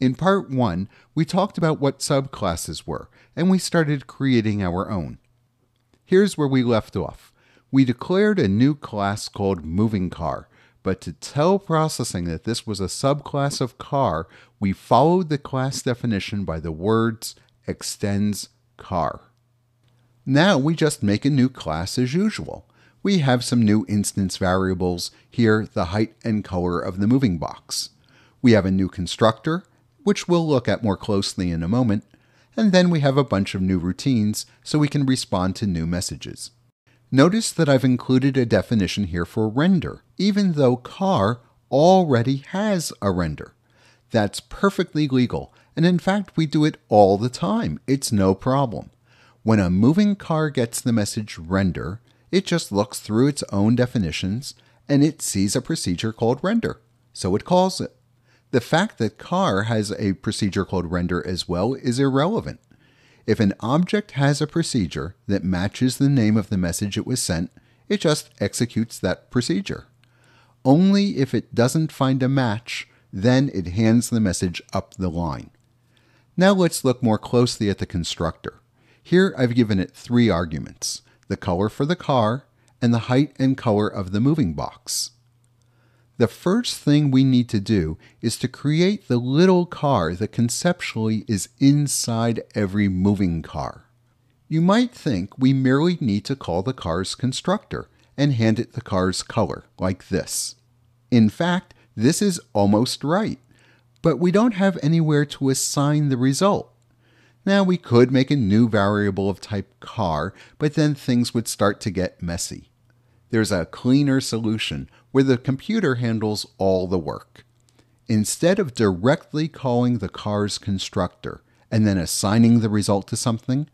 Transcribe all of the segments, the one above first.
In part 1, we talked about what subclasses were, and we started creating our own. Here's where we left off. We declared a new class called Moving Car, but to tell processing that this was a subclass of car, we followed the class definition by the words extends car. Now we just make a new class as usual. We have some new instance variables, here the height and color of the moving box. We have a new constructor, which we'll look at more closely in a moment, and then we have a bunch of new routines so we can respond to new messages. Notice that I've included a definition here for render, even though car already has a render. That's perfectly legal, and in fact, we do it all the time. It's no problem. When a moving car gets the message render, it just looks through its own definitions and it sees a procedure called render, so it calls it. The fact that car has a procedure called render as well is irrelevant. If an object has a procedure that matches the name of the message it was sent, it just executes that procedure. Only if it doesn't find a match, then it hands the message up the line. Now let's look more closely at the constructor. Here I've given it three arguments the color for the car and the height and color of the moving box. The first thing we need to do is to create the little car that conceptually is inside every moving car. You might think we merely need to call the car's constructor and hand it the car's color, like this. In fact, this is almost right, but we don't have anywhere to assign the result. Now we could make a new variable of type car, but then things would start to get messy there's a cleaner solution where the computer handles all the work. Instead of directly calling the car's constructor and then assigning the result to something,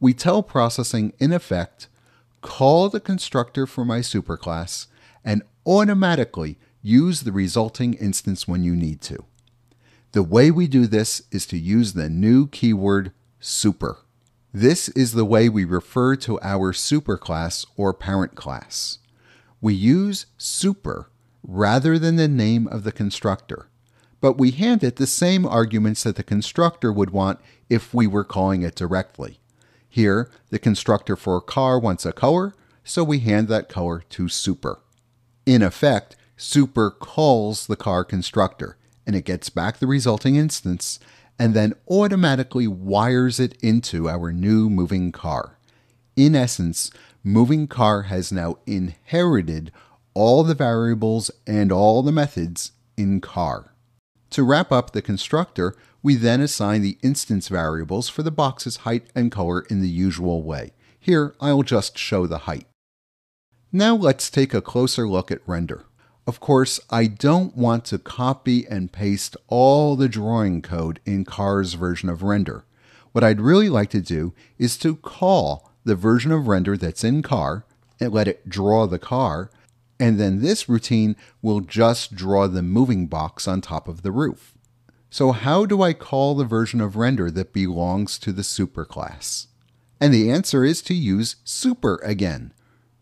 we tell processing in effect, call the constructor for my superclass and automatically use the resulting instance when you need to. The way we do this is to use the new keyword super. This is the way we refer to our superclass or parent class we use super rather than the name of the constructor, but we hand it the same arguments that the constructor would want if we were calling it directly. Here, the constructor for a car wants a color, so we hand that color to super. In effect, super calls the car constructor, and it gets back the resulting instance and then automatically wires it into our new moving car. In essence, moving car has now inherited all the variables and all the methods in car. To wrap up the constructor, we then assign the instance variables for the box's height and color in the usual way. Here, I'll just show the height. Now let's take a closer look at render. Of course, I don't want to copy and paste all the drawing code in CAR's version of render. What I'd really like to do is to call the version of render that's in car and let it draw the car. And then this routine will just draw the moving box on top of the roof. So how do I call the version of render that belongs to the superclass? And the answer is to use super again.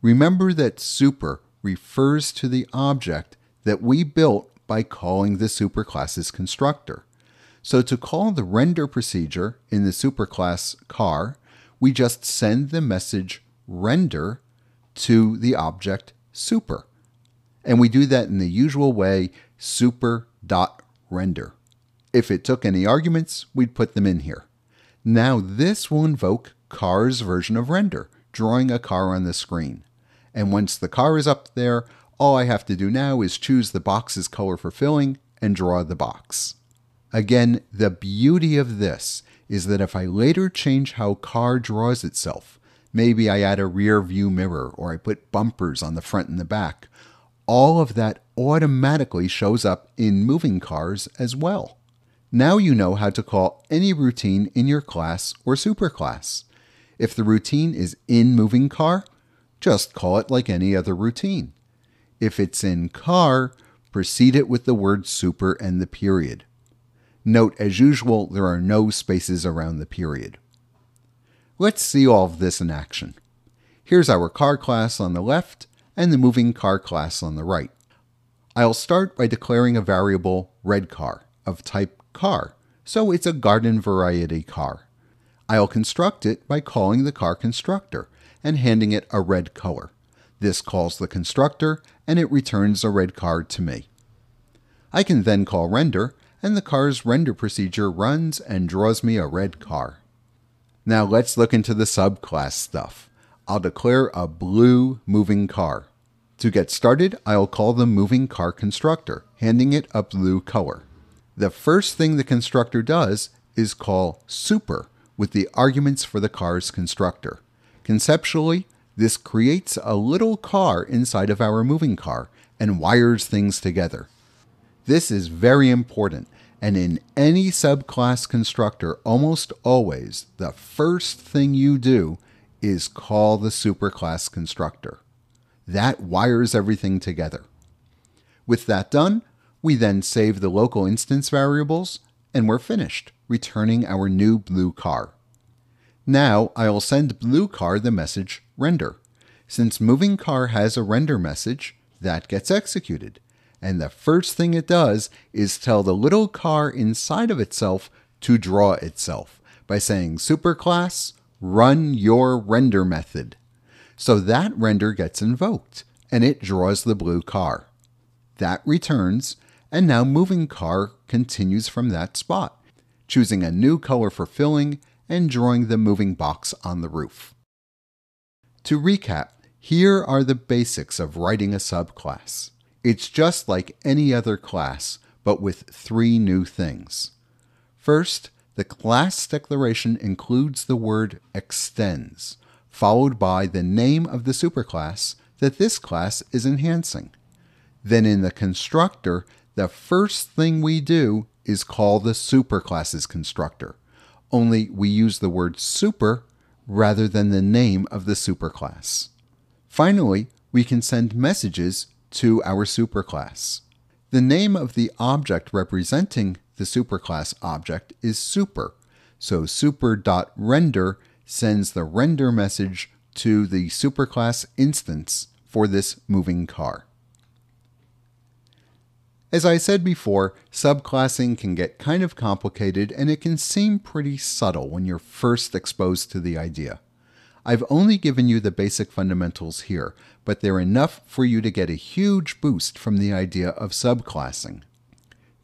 Remember that super refers to the object that we built by calling the superclass's constructor. So to call the render procedure in the superclass car, we just send the message render to the object super. And we do that in the usual way super.render. If it took any arguments, we'd put them in here. Now this will invoke car's version of render, drawing a car on the screen. And once the car is up there, all I have to do now is choose the box's color for filling and draw the box. Again, the beauty of this is that if I later change how car draws itself, maybe I add a rear view mirror or I put bumpers on the front and the back, all of that automatically shows up in moving cars as well. Now you know how to call any routine in your class or superclass. If the routine is in moving car, just call it like any other routine. If it's in car, precede it with the word super and the period. Note, as usual, there are no spaces around the period. Let's see all of this in action. Here's our car class on the left and the moving car class on the right. I'll start by declaring a variable red car of type car so it's a garden variety car. I'll construct it by calling the car constructor and handing it a red color. This calls the constructor and it returns a red card to me. I can then call render and the car's render procedure runs and draws me a red car. Now let's look into the subclass stuff. I'll declare a blue moving car. To get started, I'll call the moving car constructor, handing it a blue color. The first thing the constructor does is call super with the arguments for the car's constructor. Conceptually, this creates a little car inside of our moving car and wires things together. This is very important, and in any subclass constructor, almost always the first thing you do is call the superclass constructor. That wires everything together. With that done, we then save the local instance variables and we're finished, returning our new blue car. Now I'll send blue car the message render. Since moving car has a render message, that gets executed. And the first thing it does is tell the little car inside of itself to draw itself by saying superclass run your render method. So that render gets invoked and it draws the blue car. That returns and now moving car continues from that spot, choosing a new color for filling and drawing the moving box on the roof. To recap, here are the basics of writing a subclass. It's just like any other class, but with three new things. First, the class declaration includes the word extends, followed by the name of the superclass that this class is enhancing. Then in the constructor, the first thing we do is call the superclass's constructor, only we use the word super rather than the name of the superclass. Finally, we can send messages to our superclass. The name of the object representing the superclass object is super, so super.render sends the render message to the superclass instance for this moving car. As I said before, subclassing can get kind of complicated and it can seem pretty subtle when you're first exposed to the idea. I've only given you the basic fundamentals here, but they're enough for you to get a huge boost from the idea of subclassing.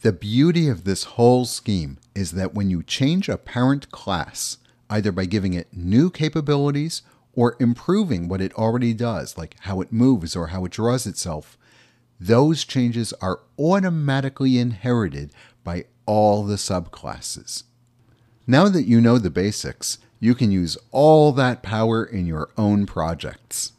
The beauty of this whole scheme is that when you change a parent class, either by giving it new capabilities or improving what it already does, like how it moves or how it draws itself, those changes are automatically inherited by all the subclasses. Now that you know the basics, you can use all that power in your own projects.